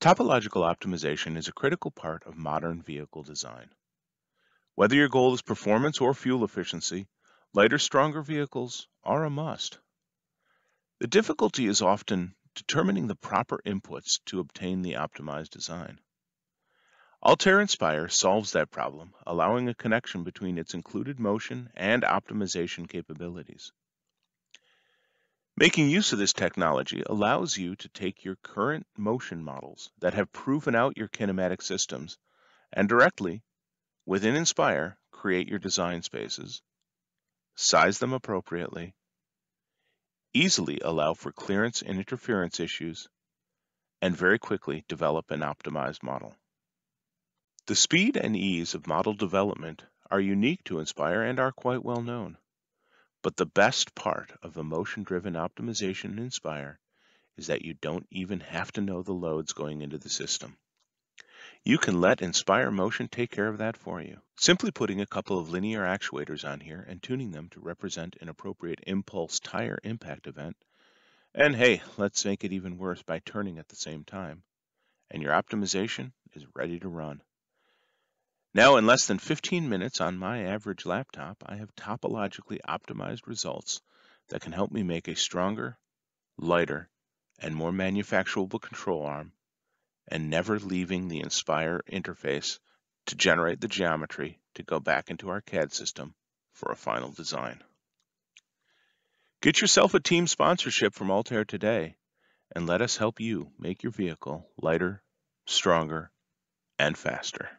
Topological optimization is a critical part of modern vehicle design. Whether your goal is performance or fuel efficiency, lighter, stronger vehicles are a must. The difficulty is often determining the proper inputs to obtain the optimized design. Altair Inspire solves that problem, allowing a connection between its included motion and optimization capabilities. Making use of this technology allows you to take your current motion models that have proven out your kinematic systems and directly, within Inspire, create your design spaces, size them appropriately, easily allow for clearance and interference issues, and very quickly develop an optimized model. The speed and ease of model development are unique to Inspire and are quite well known. But the best part of a motion-driven optimization in Inspire is that you don't even have to know the loads going into the system. You can let Inspire Motion take care of that for you. Simply putting a couple of linear actuators on here and tuning them to represent an appropriate impulse tire impact event. And hey, let's make it even worse by turning at the same time. And your optimization is ready to run. Now, in less than 15 minutes on my average laptop, I have topologically optimized results that can help me make a stronger, lighter, and more manufacturable control arm, and never leaving the Inspire interface to generate the geometry to go back into our CAD system for a final design. Get yourself a team sponsorship from Altair today and let us help you make your vehicle lighter, stronger, and faster.